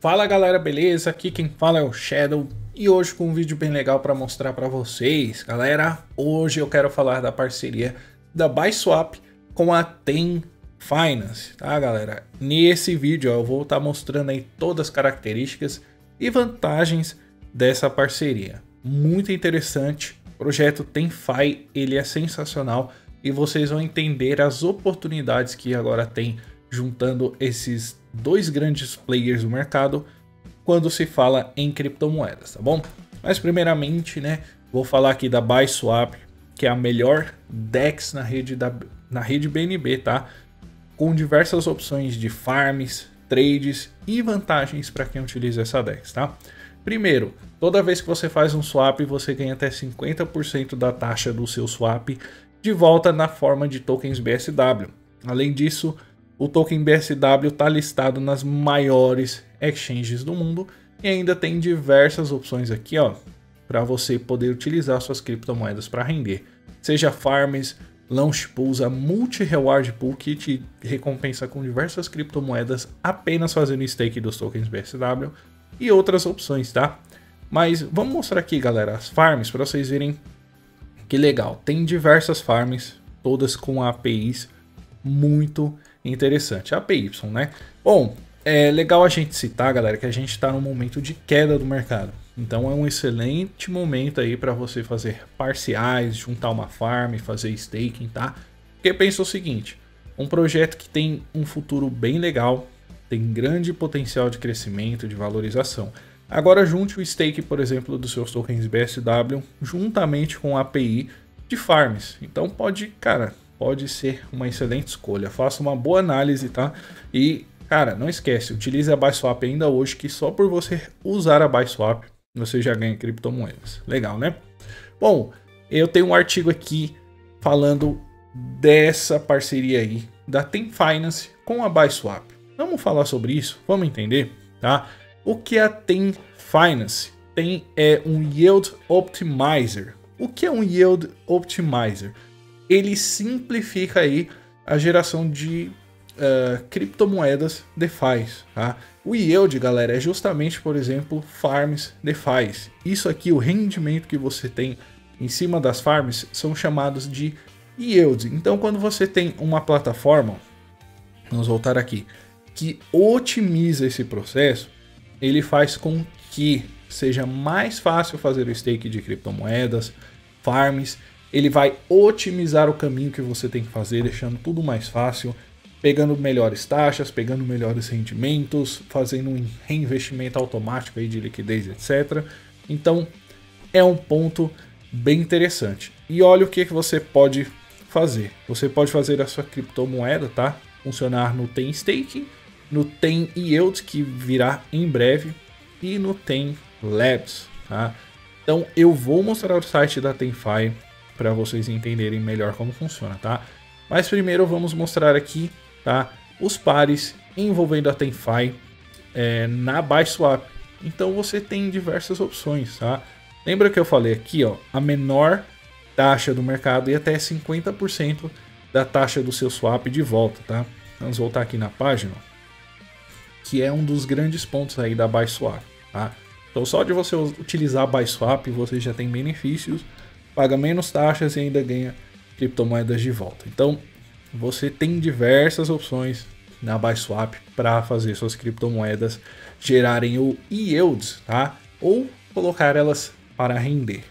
Fala galera, beleza? Aqui quem fala é o Shadow e hoje com um vídeo bem legal para mostrar para vocês. Galera, hoje eu quero falar da parceria da BuySwap com a Tem Finance, tá galera? Nesse vídeo eu vou estar tá mostrando aí todas as características e vantagens dessa parceria. Muito interessante, o projeto TemFi, ele é sensacional e vocês vão entender as oportunidades que agora tem juntando esses dois grandes players do mercado quando se fala em criptomoedas, tá bom? Mas primeiramente, né, vou falar aqui da BuySwap, que é a melhor DEX na rede, da, na rede BNB, tá? Com diversas opções de farms, trades e vantagens para quem utiliza essa DEX, tá? Primeiro, toda vez que você faz um swap, você ganha até 50% da taxa do seu swap de volta na forma de tokens BSW. Além disso, o token BSW está listado nas maiores exchanges do mundo e ainda tem diversas opções aqui, ó, para você poder utilizar suas criptomoedas para render. Seja farms, launch pools, a multi-reward pool que te recompensa com diversas criptomoedas apenas fazendo stake dos tokens BSW e outras opções, tá? Mas vamos mostrar aqui, galera, as farms para vocês verem que legal. Tem diversas farms, todas com APIs muito interessante. A PY, né? Bom, é legal a gente citar, galera, que a gente está num momento de queda do mercado. Então é um excelente momento aí para você fazer parciais, juntar uma farm, fazer staking, tá? Porque pensa o seguinte, um projeto que tem um futuro bem legal, tem grande potencial de crescimento, de valorização. Agora junte o stake, por exemplo, dos seus tokens BSW juntamente com a API de farms. Então pode, cara, pode ser uma excelente escolha. Faça uma boa análise, tá? E, cara, não esquece, utilize a BuySwap ainda hoje, que só por você usar a BuySwap, você já ganha criptomoedas. Legal, né? Bom, eu tenho um artigo aqui falando dessa parceria aí da Tem Finance com a BuySwap. Vamos falar sobre isso? Vamos entender, tá? O que a Tem Finance tem é um Yield Optimizer. O que é um Yield Optimizer? Ele simplifica aí a geração de uh, criptomoedas DeFi. Tá? O yield, galera, é justamente, por exemplo, farms DeFi. Isso aqui, o rendimento que você tem em cima das farms, são chamados de yields. Então, quando você tem uma plataforma, vamos voltar aqui, que otimiza esse processo, ele faz com que seja mais fácil fazer o stake de criptomoedas, farms ele vai otimizar o caminho que você tem que fazer, deixando tudo mais fácil, pegando melhores taxas, pegando melhores rendimentos, fazendo um reinvestimento automático aí de liquidez, etc. Então, é um ponto bem interessante. E olha o que, que você pode fazer. Você pode fazer a sua criptomoeda, tá? Funcionar no Tem Staking, no Tem Yield, que virá em breve, e no Tem Labs, tá? Então, eu vou mostrar o site da TemFi para vocês entenderem melhor como funciona, tá? Mas primeiro vamos mostrar aqui, tá? Os pares envolvendo a TemFi é, na BuySwap. Então você tem diversas opções, tá? Lembra que eu falei aqui, ó, a menor taxa do mercado e até 50% da taxa do seu swap de volta, tá? Vamos voltar aqui na página, que é um dos grandes pontos aí da BuySwap, tá? Então só de você utilizar a BuySwap você já tem benefícios paga menos taxas e ainda ganha criptomoedas de volta. Então, você tem diversas opções na BuySwap para fazer suas criptomoedas gerarem o yields, tá? Ou colocar elas para render.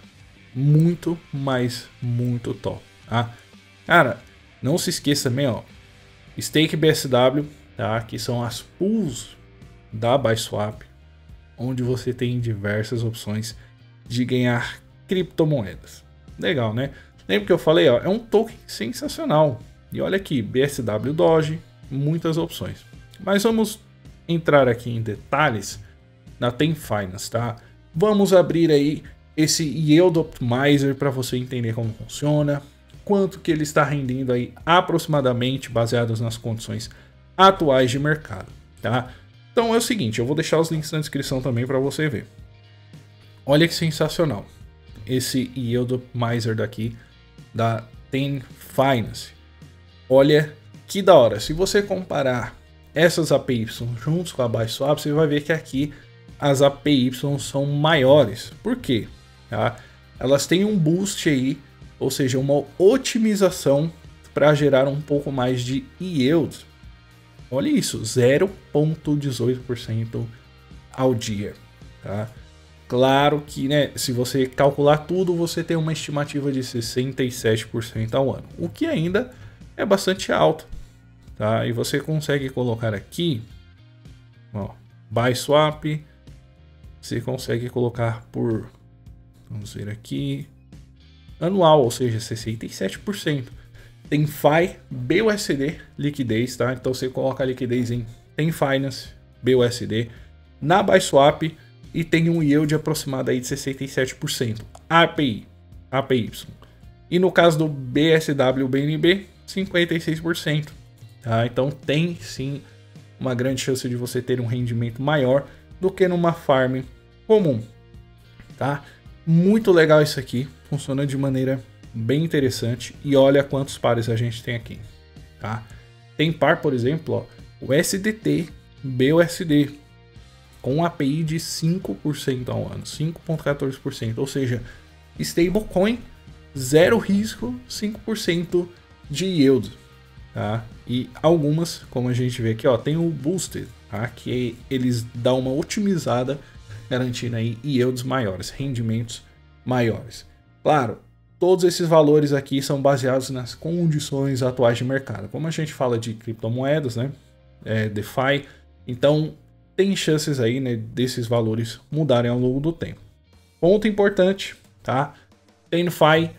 Muito, mas muito top, tá? Cara, não se esqueça também, ó, Stake BSW, tá? Que são as pools da BuySwap, onde você tem diversas opções de ganhar criptomoedas. Legal, né? Lembra que eu falei, ó, é um token sensacional. E olha aqui, BSW Doge, muitas opções. Mas vamos entrar aqui em detalhes na Tem Finance, tá? Vamos abrir aí esse Yield Optimizer para você entender como funciona, quanto que ele está rendendo aí aproximadamente baseados nas condições atuais de mercado, tá? Então é o seguinte, eu vou deixar os links na descrição também para você ver. Olha que sensacional esse Yield Miser daqui da Ten Finance. Olha que da hora. Se você comparar essas APY juntos com a BuySwap, você vai ver que aqui as APY são maiores. Por quê? Tá? Elas têm um boost aí, ou seja, uma otimização para gerar um pouco mais de yield. Olha isso, 0,18% ao dia. Tá? Claro que, né, se você calcular tudo, você tem uma estimativa de 67% ao ano, o que ainda é bastante alto, tá? E você consegue colocar aqui, ó, buy swap, você consegue colocar por, vamos ver aqui, anual, ou seja, 67%. Tem FI, BUSD, liquidez, tá? Então você coloca a liquidez em tem Finance, BUSD, na BuySwap e tem um yield aproximado aí de 67%. API, APY. E no caso do BSW BNB, 56%. Tá? Então tem sim uma grande chance de você ter um rendimento maior do que numa farm comum. Tá? Muito legal isso aqui, funciona de maneira bem interessante e olha quantos pares a gente tem aqui. Tá? Tem par, por exemplo, ó, o SDT BUSD, com um API de 5% ao ano, 5,14%, ou seja, stablecoin, zero risco, 5% de yield. Tá? E algumas, como a gente vê aqui, ó, tem o Boosted, tá? que eles dão uma otimizada, garantindo aí yields maiores, rendimentos maiores. Claro, todos esses valores aqui são baseados nas condições atuais de mercado. Como a gente fala de criptomoedas, né? É, DeFi, então tem chances aí, né, desses valores mudarem ao longo do tempo. Ponto importante, tá? TenFi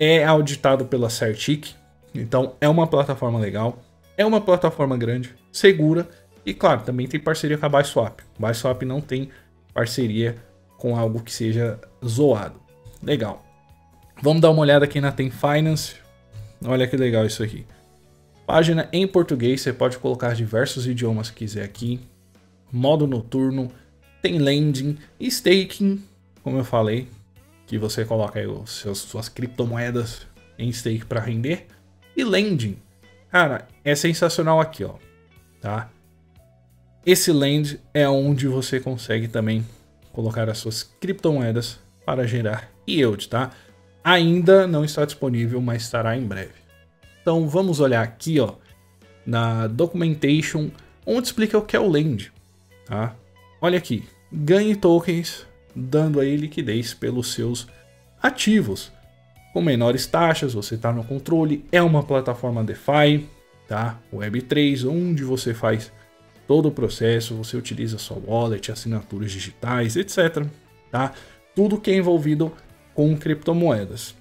é auditado pela Certic, então é uma plataforma legal, é uma plataforma grande, segura e claro, também tem parceria com a BuySwap. BuySwap não tem parceria com algo que seja zoado. Legal. Vamos dar uma olhada aqui na Tem Finance. Olha que legal isso aqui. Página em português, você pode colocar diversos idiomas que quiser aqui modo noturno, tem lending, staking, como eu falei, que você coloca aí os seus, suas criptomoedas em stake para render, e lending. Cara, é sensacional aqui, ó, tá? Esse lend é onde você consegue também colocar as suas criptomoedas para gerar yield, tá? Ainda não está disponível, mas estará em breve. Então vamos olhar aqui, ó, na documentation, onde explica o que é o lend. Tá? Olha aqui, ganhe tokens dando aí liquidez pelos seus ativos. Com menores taxas, você está no controle, é uma plataforma DeFi, tá? Web3, onde você faz todo o processo, você utiliza sua wallet, assinaturas digitais, etc. Tá? Tudo que é envolvido com criptomoedas.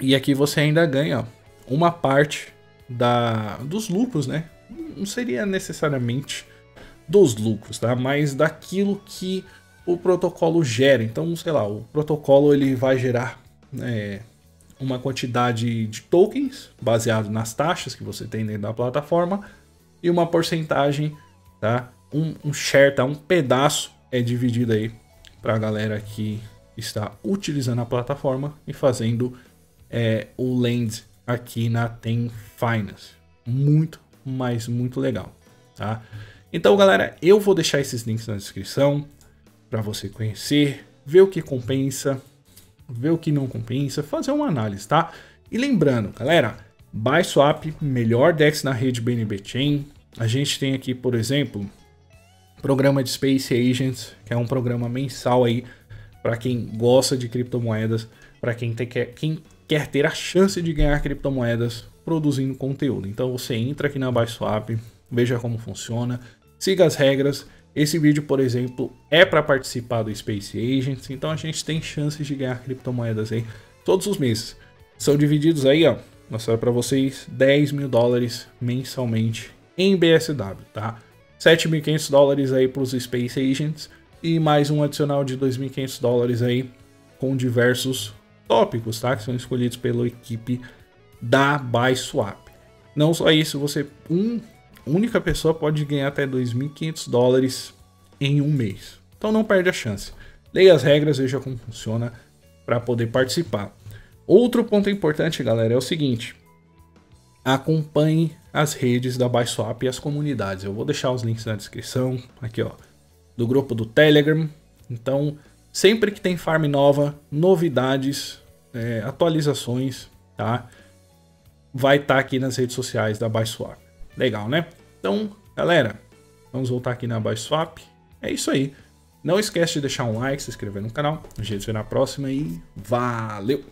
E aqui você ainda ganha uma parte da, dos lucros, né? Não seria necessariamente dos lucros, tá? Mas daquilo que o protocolo gera. Então, sei lá, o protocolo ele vai gerar é, uma quantidade de tokens baseado nas taxas que você tem dentro da plataforma e uma porcentagem, tá? Um, um share, tá? Um pedaço é dividido aí para a galera que está utilizando a plataforma e fazendo é, o lend aqui na Tem Finance. Muito, mas muito legal, tá? Então, galera, eu vou deixar esses links na descrição para você conhecer, ver o que compensa, ver o que não compensa, fazer uma análise, tá? E lembrando, galera, BuySwap, melhor DEX na rede BNB Chain. A gente tem aqui, por exemplo, programa de Space Agents, que é um programa mensal aí para quem gosta de criptomoedas, para quem, quem quer ter a chance de ganhar criptomoedas produzindo conteúdo. Então você entra aqui na BuySwap, veja como funciona, siga as regras. Esse vídeo, por exemplo, é para participar do Space Agents, então a gente tem chances de ganhar criptomoedas aí todos os meses. São divididos aí, ó, mostrar para vocês 10 mil dólares mensalmente em BSW, tá? 7.500 dólares aí para os Space Agents e mais um adicional de 2.500 dólares aí com diversos tópicos, tá? Que são escolhidos pela equipe da BuySwap. Não só isso, você um única pessoa pode ganhar até 2.500 dólares em um mês. Então não perde a chance. Leia as regras, veja como funciona para poder participar. Outro ponto importante, galera, é o seguinte: acompanhe as redes da BuySwap e as comunidades. Eu vou deixar os links na descrição, aqui ó, do grupo do Telegram. Então, sempre que tem farm nova, novidades, é, atualizações, tá? Vai estar tá aqui nas redes sociais da BuySwap. Legal, né? Então, galera, vamos voltar aqui na BuySwap. É isso aí. Não esquece de deixar um like, se inscrever no canal. A gente se vê na próxima e valeu!